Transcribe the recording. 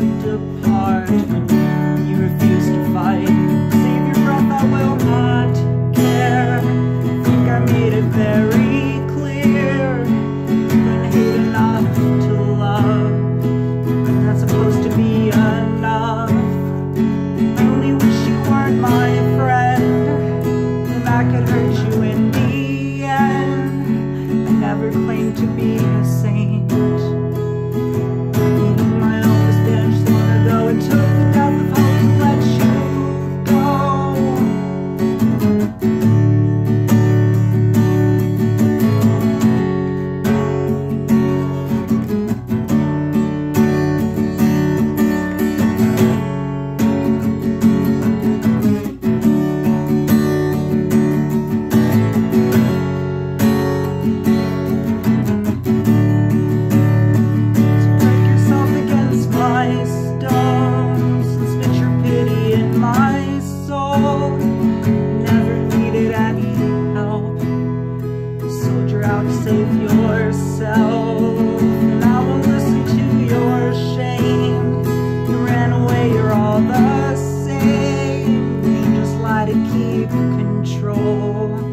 swept up control.